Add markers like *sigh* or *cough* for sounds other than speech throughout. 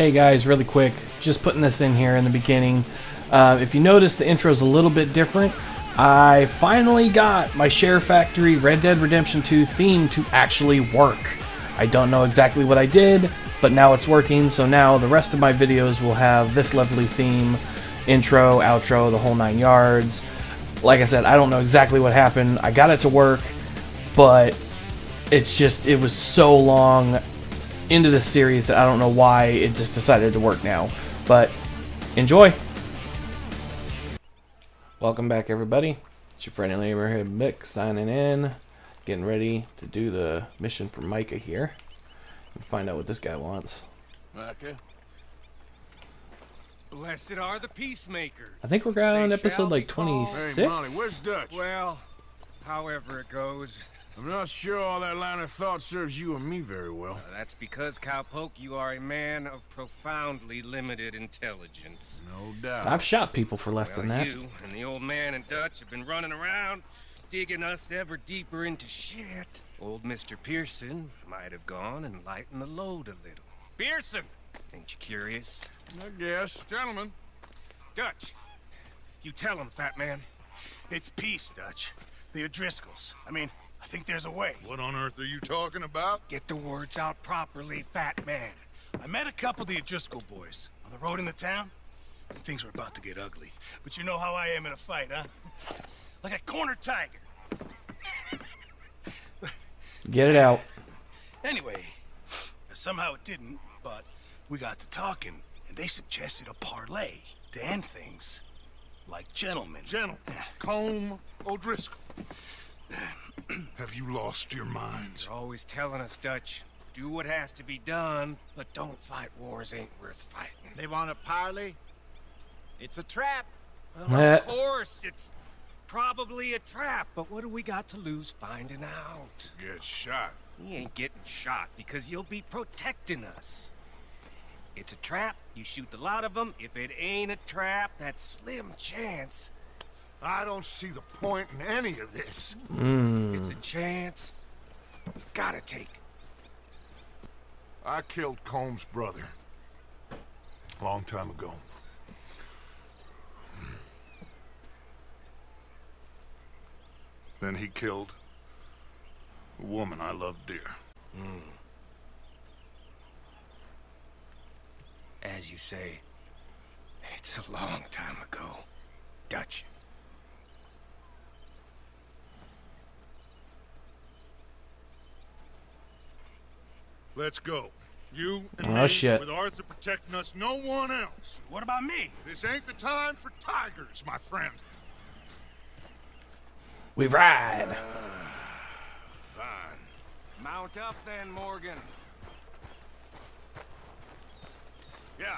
Hey guys, really quick, just putting this in here in the beginning. Uh, if you notice, the intro is a little bit different. I finally got my Share Factory Red Dead Redemption 2 theme to actually work. I don't know exactly what I did, but now it's working, so now the rest of my videos will have this lovely theme intro, outro, the whole nine yards. Like I said, I don't know exactly what happened. I got it to work, but it's just, it was so long into the series that I don't know why it just decided to work now. But enjoy! Welcome back, everybody. It's your friendly neighborhood Mick signing in, getting ready to do the mission for Micah here and find out what this guy wants. Micah? Blessed are the peacemakers. I think we're on episode like 26. Hey, Molly, where's Dutch? Well, however it goes. I'm not sure all that line of thought serves you and me very well. Uh, That's because, Cowpoke, you are a man of profoundly limited intelligence. No doubt. I've shot people for less Well, than that. you and the old man and Dutch have been running around, digging us ever deeper into shit. Old Mr. Pearson might have gone and lightened the load a little. Pearson! Ain't you curious? I guess. Gentlemen. Dutch, you tell him, fat man. It's peace, Dutch. The O'Driscolls. I mean, I think there's a way. What on earth are you talking about? Get the words out properly, fat man. I met a couple of the O'Driscoll boys on the road in the town, and things were about to get ugly. But you know how I am in a fight, huh? *laughs* Like a corner tiger. Get it out. Anyway, somehow it didn't, but we got to talking, and they suggested a parley to end things like gentlemen. Gentlemen, Colm O'Driscoll. *sighs* Have you lost your minds? They're always telling us, Dutch, do what has to be done, but don't fight wars ain't worth fighting. They want a parley? It's a trap. Well, of course, it's probably a trap, but what do we got to lose finding out? Get shot. We ain't getting shot because you'll be protecting us. It's a trap, you shoot the lot of them. If it ain't a trap, that's slim chance. I don't see the point in any of this. Hmm. It's a chance we gotta take. I killed Colm's brother. A long time ago. Then he killed a woman I loved dear. Hmm. As you say, it's a long time ago. Dutch. Let's go. You and Oh, me, shit. with Arthur protecting us, no one else. What about me? This ain't the time for tigers, my friend. We ride. Fine. Mount up then, Morgan. Yeah.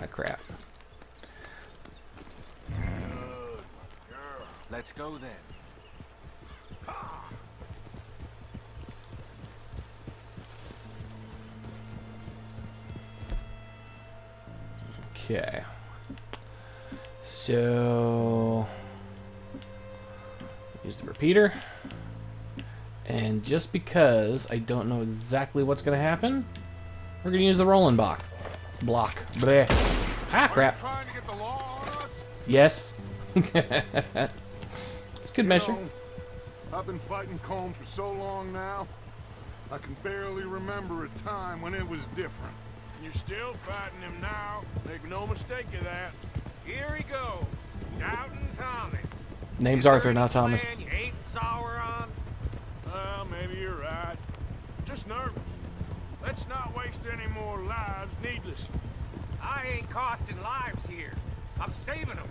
Ah, crap. Let's go then. Okay. So use the repeater. And just because I don't know exactly what's gonna happen, we're gonna use the rolling block. Block. Bleh. Ah crap. Trying to get the law on us? Yes. *laughs* it's good measure. Know, I've been fighting Colm for so long now, I can barely remember a time when it was different. You're still fighting him now. Make no mistake of that. Here he goes. Doubting Thomas. Name's Arthur, not Thomas. You ain't sour on? Well, maybe you're right. Just nervous. Let's not waste any more lives needlessly. I ain't costing lives here. I'm saving them.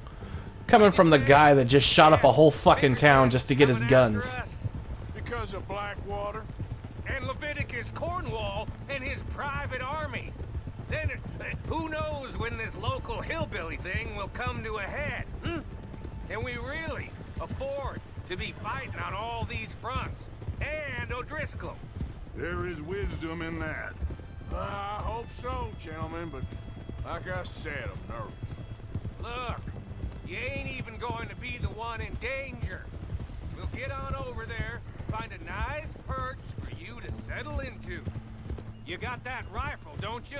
Coming from the guy that just shot up a whole fucking town just to get his guns. Because of Blackwater. And Leviticus Cornwall and his private army. Then uh, who knows when this local hillbilly thing will come to a head? Hmm? Can we really afford to be fighting on all these fronts? And O'Driscoll. There is wisdom in that. I hope so, gentlemen, but like I said, I'm nervous. Look, you ain't even going to be the one in danger. We'll get on over there, find a nice perch for you to settle into. You got that rifle, don't you?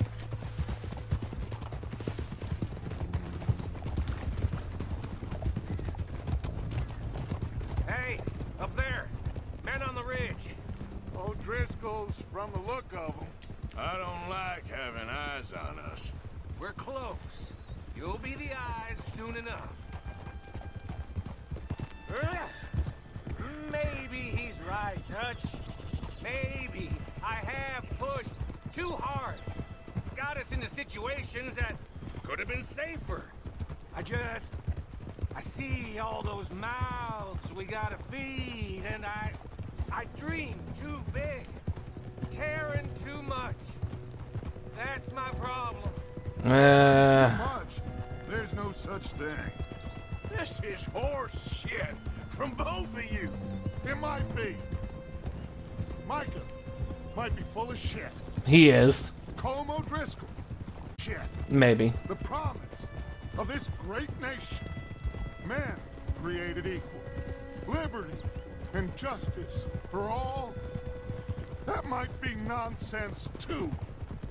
situations that could have been safer. I just... I see all those mouths we gotta feed, and I... I dream too big. Caring too much. That's my problem. uh, Much. There's no such thing. This is horse shit from both of you. It might be. Micah might be full of shit. he is. Colm O'Driscoll. Shit. Maybe. The promise of this great nation. Man created equal. Liberty and justice for all. That might be nonsense too.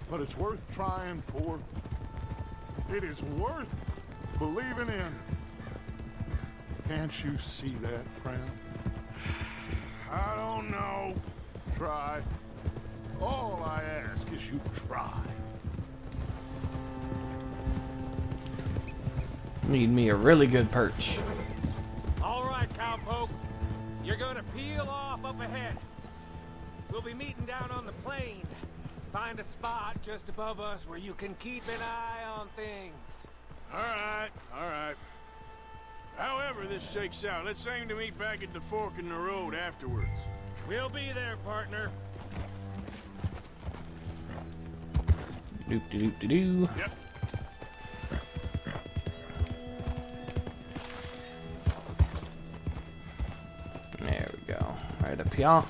But it's worth trying for. It is worth believing in. Can't you see that, friend? I don't know. Try. All I ask is you try. Need me a really good perch. All right, cowpoke. You're gonna peel off up ahead. We'll be meeting down on the plain. Find a spot just above us where you can keep an eye on things. All right, all right. However this shakes out, let's aim to meet back at the fork in the road afterwards. We'll be there, partner. Doop de doop de doo. Yep. Right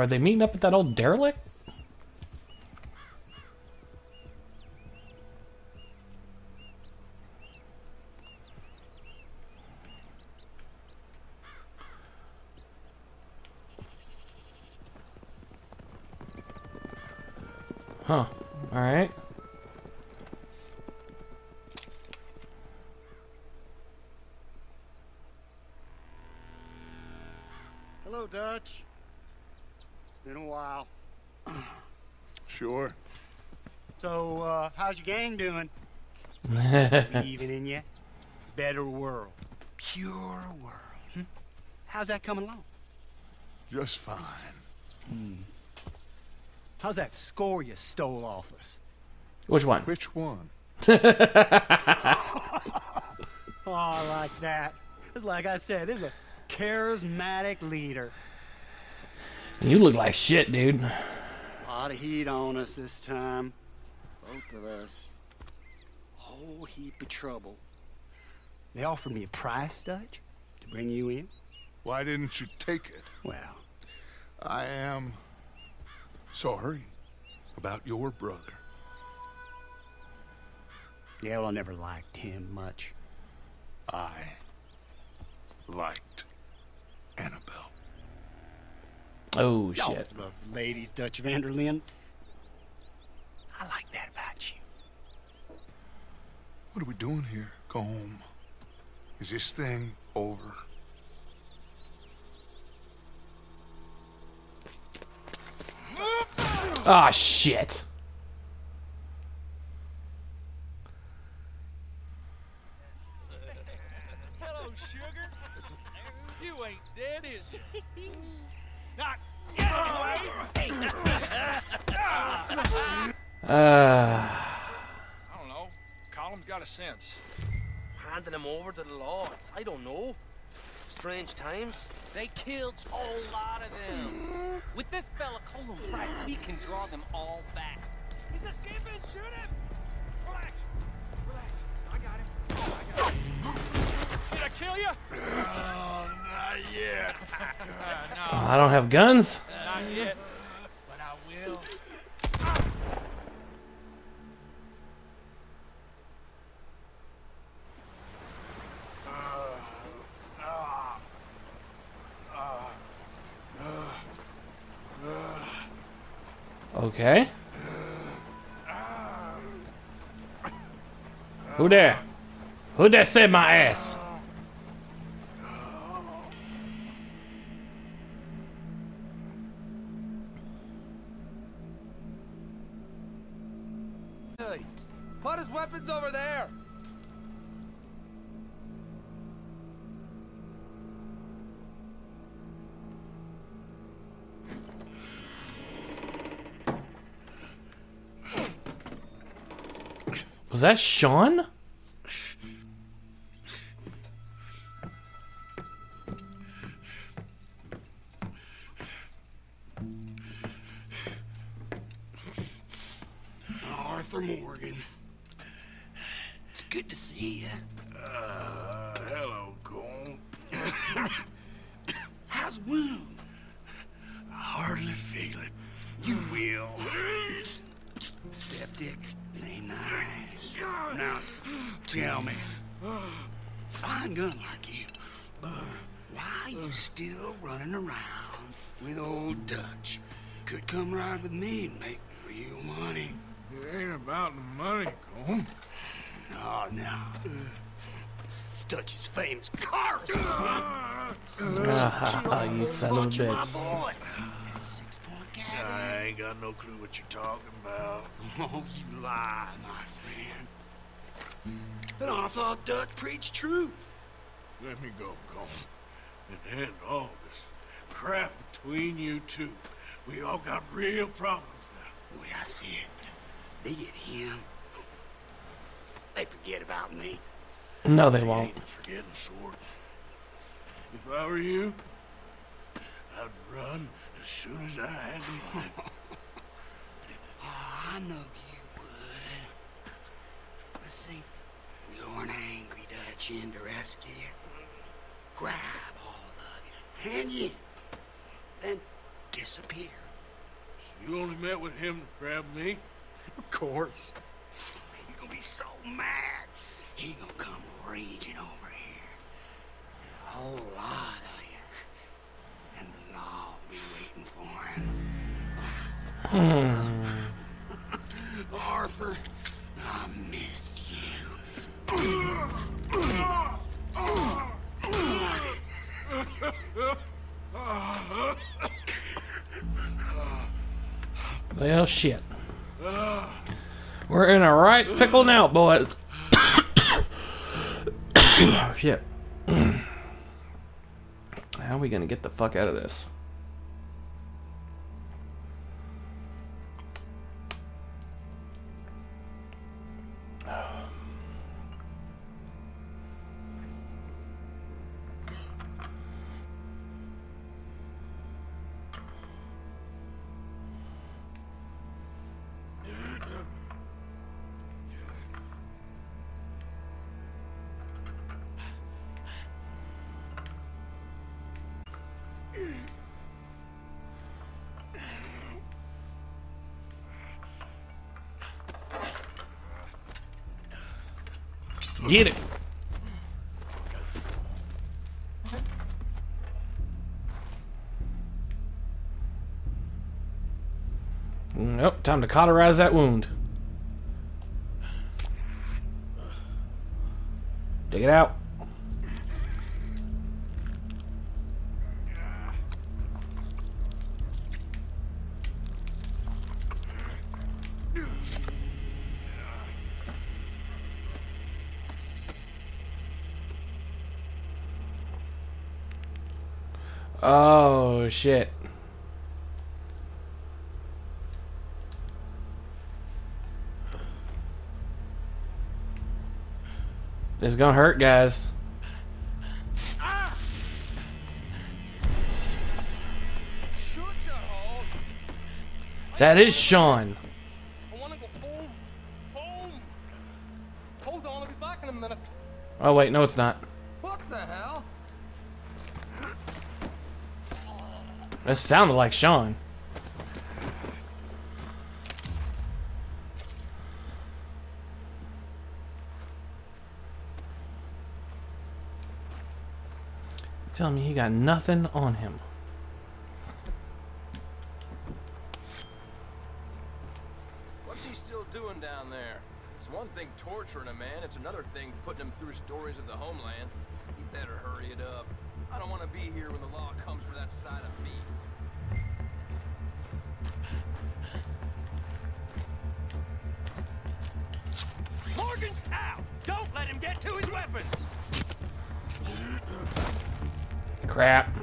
are they meeting up at that old derelict? Huh. All right. Hello, Dutch. It's been a while. Sure. So, uh, how's your gang doing? *laughs* Believing in you? Better world. Pure world. Hmm? How's that coming along? Just fine. How's that score you stole off us? Which one? Which one? *laughs* Oh, I like that. It's like I said, there's a charismatic leader. You look like shit, dude. A lot of heat on us this time. Both of us. Whole heap of trouble. They offered me a price, Dutch, to bring you in. Why didn't you take it? Well, I am sorry about your brother. yeah, well, I never liked him much. I liked Annabelle. Oh Y'all shit. love ladies, Dutch van der Linde. I like that about doing here? Go home. Is this thing over? Ah, shit. Got handing them over to the lords. I don't know. Strange times. They killed a whole lot of them. With this fella Colm right, we can draw them all back. He's escaping! Shoot him! Relax. Relax. I got him. I got him. Did I kill you? Oh, not yet. no. *laughs* I don't have guns. Not yet. But I will. Okay. Who there? Who there saved my ass? That Sean? Arthur Morgan. It's good to see you. Uh, hello, Colm. *coughs* How's the gun like you. Why you still running around with old Dutch? Could come ride with me and make real money. It ain't about the money, Colm. No, no. It's Dutch's famous cars. Ah, *laughs* you son of a Bunch of my bitch. I ain't got no clue what you're talking about. *laughs* Oh, you lie, my friend. But I thought Dutch preached truth. Let me go, Colm. And end all this crap between you two. We all got real problems now. The way I see it, they get him. They forget about me. No, they Ain't won't. the forgetting sort. If I were you, I'd run as soon as I had the money. *laughs* *laughs* Oh, I know you would. Let's see. We lure an angry Dutch in to rescue you. Grab all of you. Hand you. Then disappear. So You only met with him to grab me? Of course. He's gonna be so mad. He gonna come raging over here. A whole lot of you. And the law will be waiting for him. Hmm. *laughs* Arthur, I missed you. *laughs* *laughs* Well, shit. We're in a right pickle now, boys. *coughs* shit. *coughs* How are we gonna get the fuck out of this? Get it. Nope, time to cauterize that wound. Dig it out. Oh shit. This is gonna hurt, guys. That is Sean. Oh wait, no, it's not. What the hell? That sounded like Sean. Tell me he got nothing on him. What's he still doing down there? It's one thing torturing a man, it's another thing putting him through stories of the homeland. Don't want to be here when the law comes for that side of me. Morgan's out! Don't let him get to his weapons! Crap.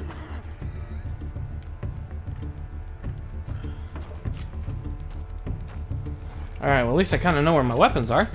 Alright, well at least I kind of know where my weapons are.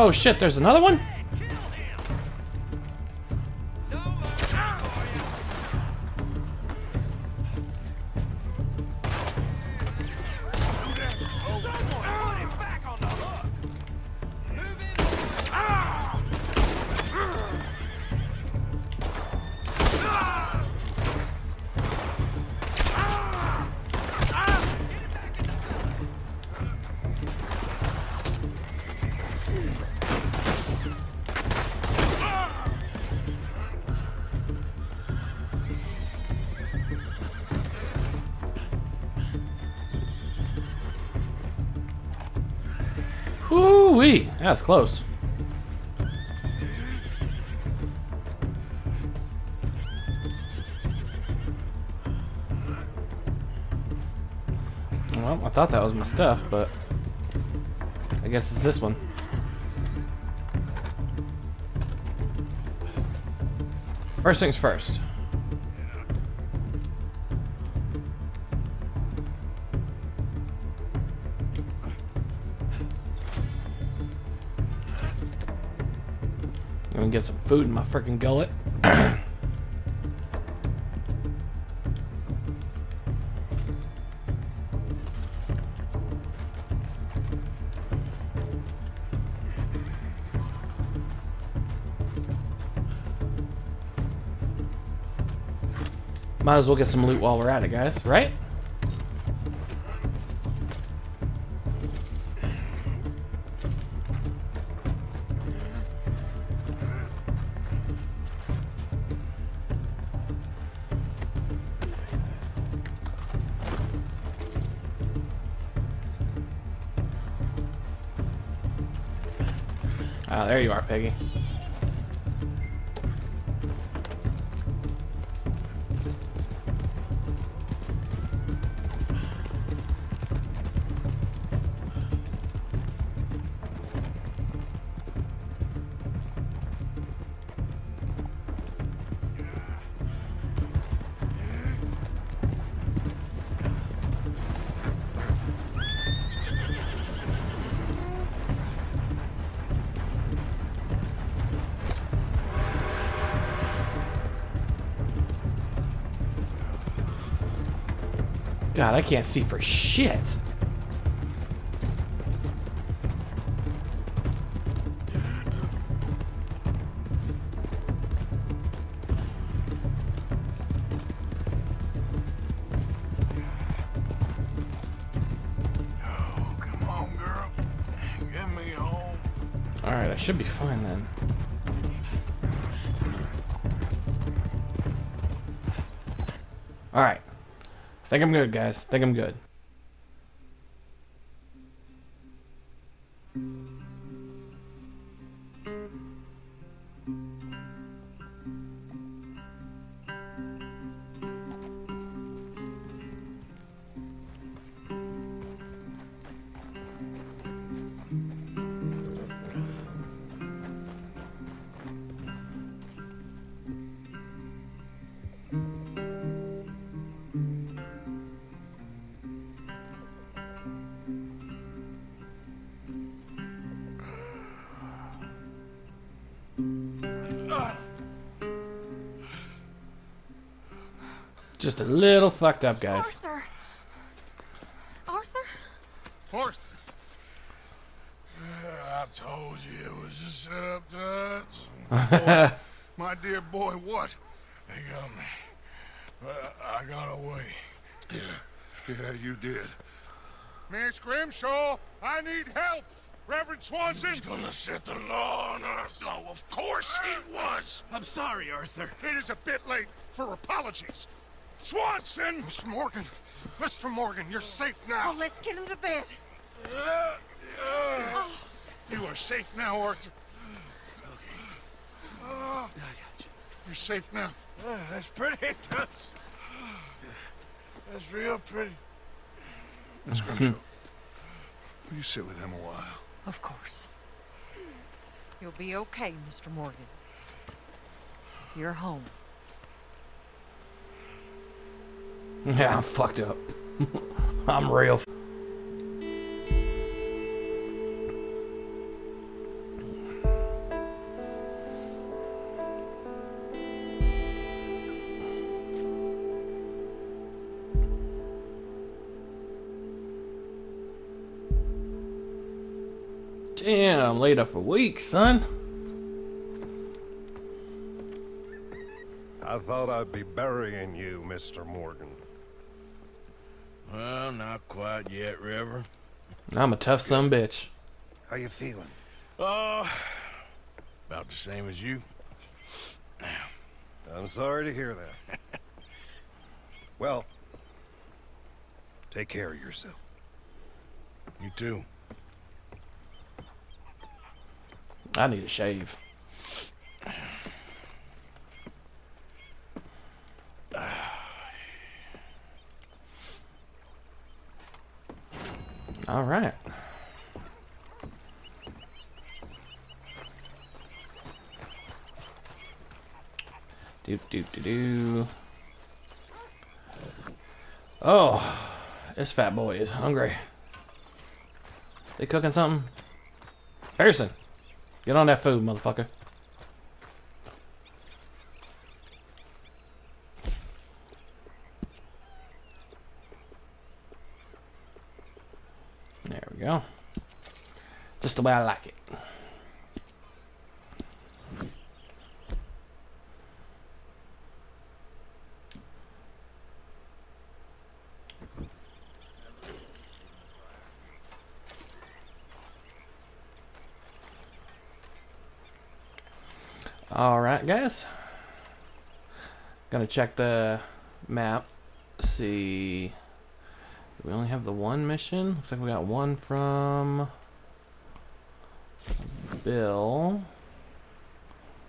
Oh shit, there's another one? Whoo-wee! That's close. Well, I thought that was my stuff, but I guess it's this one. First things first. Gonna get some food in my freaking gullet. Might as well get some loot while we're at it, guys, right? Peggy. God, I can't see for shit. Think I'm good, guys. Think I'm good. Just a little fucked up, guys. Arthur. Arthur? Arthur. I told you it was a setup, Tuts. Boy, my dear boy, what? They got me. But I got away. Yeah, yeah, you did. Miss Grimshaw, I need help. Reverend Swanson. He's gonna set the law on us. Oh, of course he was. I'm sorry, Arthur. It is a bit late for apologies. Swanson! Mr. Morgan, Mr. Morgan, you're safe now. Oh, let's get him to bed. You are safe now, Arthur. Okay. I got you. You're safe now. Ah, that's pretty, Tuts. That's real pretty. Miss Grimshaw, will you sit with him a while? Of course. You'll be okay, Mr. Morgan. You're home. Yeah, I'm fucked up. *laughs* I'm real. Damn, I'm laid up for weeks, son. I thought I'd be burying you, Mr. Morgan. Well, not quite yet, River. I'm a tough son bitch. How you feeling? Oh, about the same as you. I'm sorry to hear that. *laughs* well, take care of yourself. You too. I need a shave. All right. Do do do do. Oh, this fat boy is hungry. They cooking something? Harrison, get on that food, motherfucker. There we go. Way I like it. Alright, guys. Gonna check the map. See. We only have the one mission. Looks like we got one from Bill.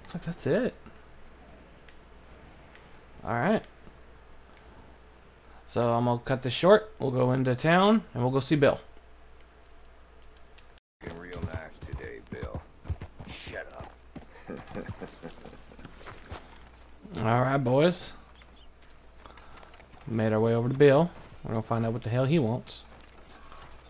Looks like that's it. Alright. So I'm gonna cut this short. We'll go into town and we'll go see Bill. Real nice today, Bill. Shut up. *laughs* Alright, boys. Made our way over to Bill. We're gonna find out what the hell he wants.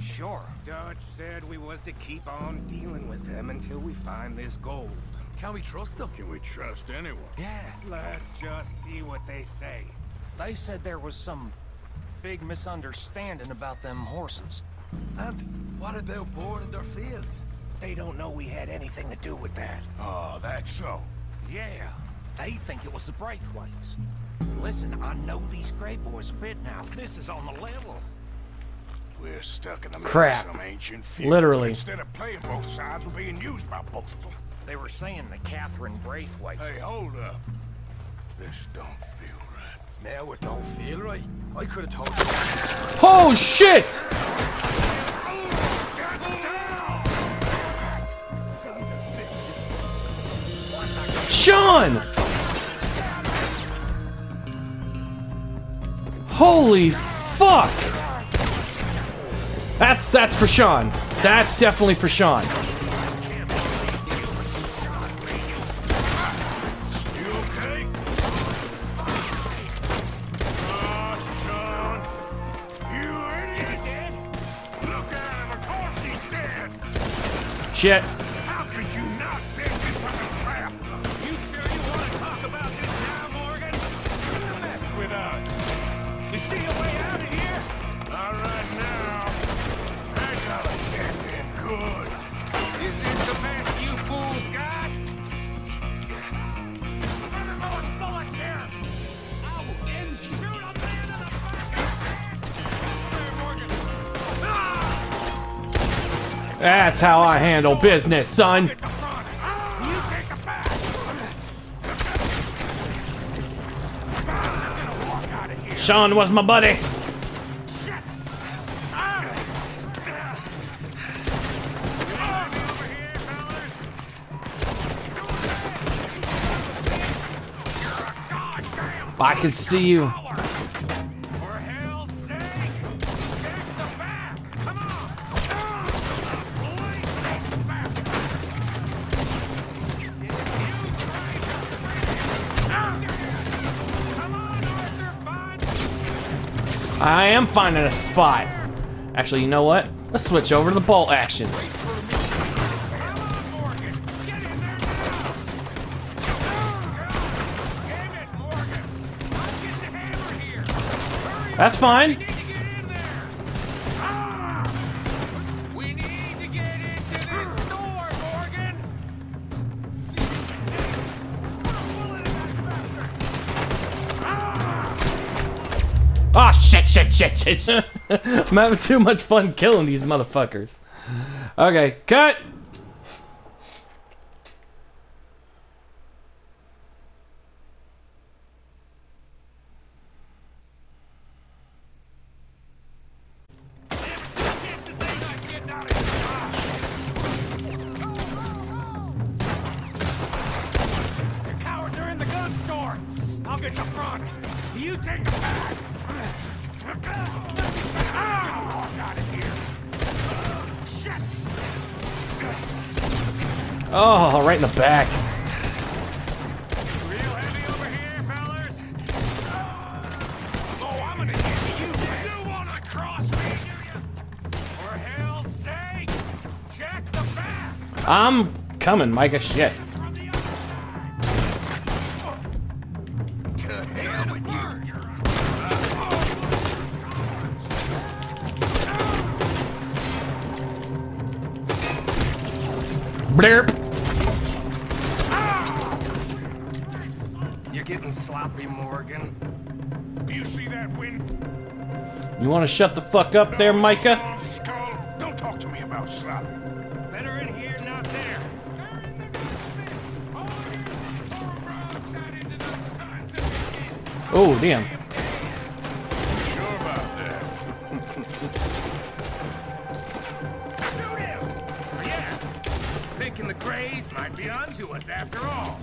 Sure. Dutch said we was to keep on dealing with them until we find this gold. Can we trust them? Can we trust anyone? Yeah. Let's just see what they say. They said there was some big misunderstanding about them horses. And what about boarding their fields? They don't know we had anything to do with that. Oh, that's so. Yeah, they think it was the Braithwaites. Listen, I know these Grey Boys a bit now. This is on the level. We're stuck in the Crap. some ancient feud. Literally. Instead of playing both sides, we're being used by both of them. They were saying that Catherine Braithwaite... Hey, hold up. This don't feel right. Now it don't feel right. I could have told you. Oh shit! Sean! Holy fuck! That's that's for Sean. That's definitely for Sean. You handle business, son. Sean was my buddy. I can see you. Finding a spot. Actually, you know what? Let's switch over to the bolt action. That's fine. Shit. *laughs* I'm having too much fun killing these motherfuckers. Okay, cut. Get front! You take the back! Oh, right in the back. Real heavy over here, fellas! Oh, I'm gonna get you! You getting sloppy, Morgan. You see that wind? You want to shut the fuck up there, Micah? Oh, Skull, don't talk to me about sloppy. Better in here, not there. Oh, damn. Sure about that. *laughs* Shoot him! So yeah, thinking the Greys might be onto us after all.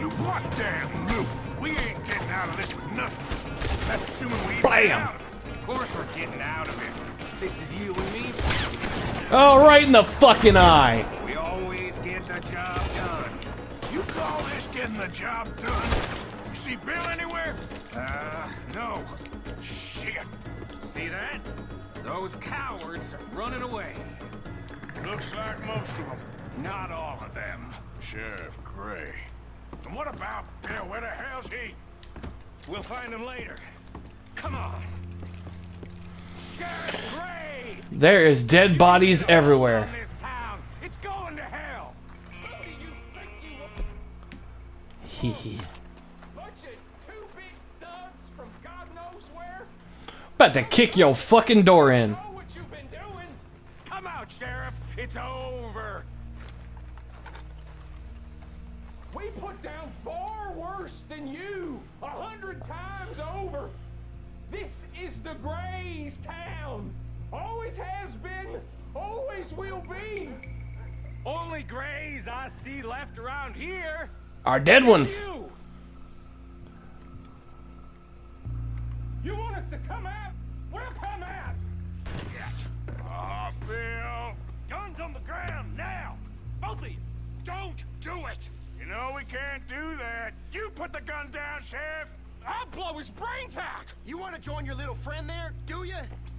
Loot. What damn loot? We ain't getting out of this with nothing. That's assuming we Blam. out of it. Of course we're getting out of it. This is you and me. Oh, right in the fucking eye. We always get the job done. You call this getting the job done? You see Bill anywhere? Uh, no. Shit. See that? Those cowards are running away. Looks like most of them. Not all of them. Sheriff Gray. And what about Bill? Where the hell's he? We'll find him later. Come on. Sheriff Gray! There is dead bodies everywhere. This town. It's going to hell. Who you think you are? Hee hee. Bunch of two big thugs from God knows where. About to kick your fucking door in. Know what you've been doing? Come out, Sheriff. It's over. We put down far worse than you, a hundred times over. This is the Grays town. Always has been, always will be. Only grays I see left around here. are dead ones. You. You want us to come out? We'll come out. Ah, Bill. Guns on the ground now. Both of you. Don't do it. You know we can't do that. You put the gun down, Sheriff. I'll blow his brains out. You want to join your little friend there, do you?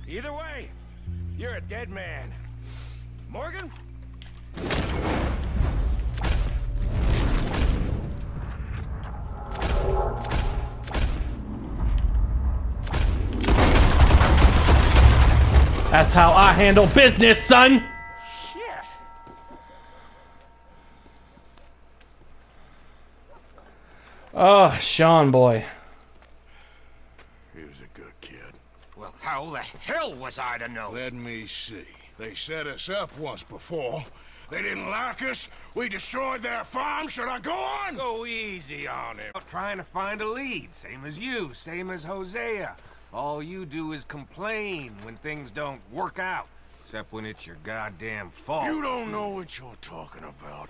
Either way, you're a dead man. Morgan? That's how I handle business, son. Shit. Oh, Sean boy. He was a good kid. Well, how the hell was I to know? Let me see. They set us up once before. They didn't like us. We destroyed their farm. Should I go on? Go easy on him. Trying to find a lead, same as you, same as Hosea. All you do is complain when things don't work out. Except when it's your goddamn fault. You don't know what you're talking about.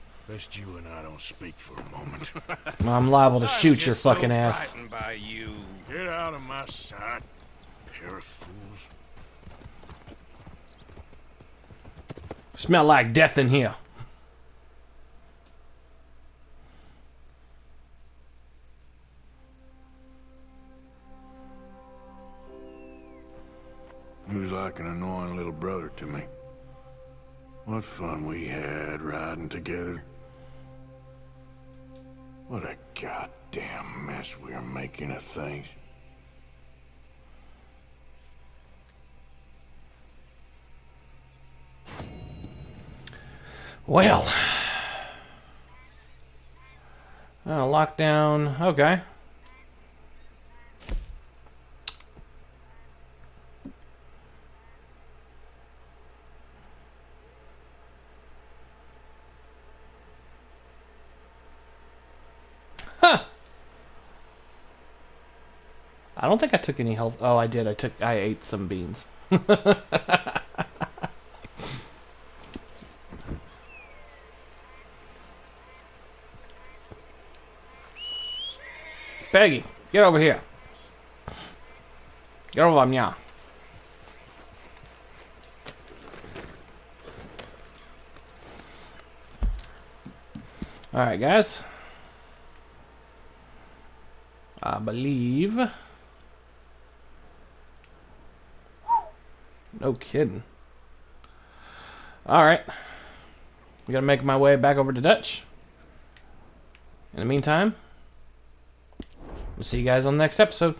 best you and I don't speak for a moment. *laughs* I'm liable to I'm shoot your just so fucking ass. frightened by you. Get out of my sight, pair of fools. Smell like death in here. He was like an annoying little brother to me. What fun we had riding together. What a goddamn mess we are making of things. Well. Uh, lockdown. Okay. Huh. I don't think I took any health. Oh, I did. I took. I ate some beans. *laughs* Peggy, get over here. Get over here. Alright, guys. I believe. No kidding. Alright. I'm gonna make my way back over to Dutch. In the meantime, we'll see you guys on the next episode.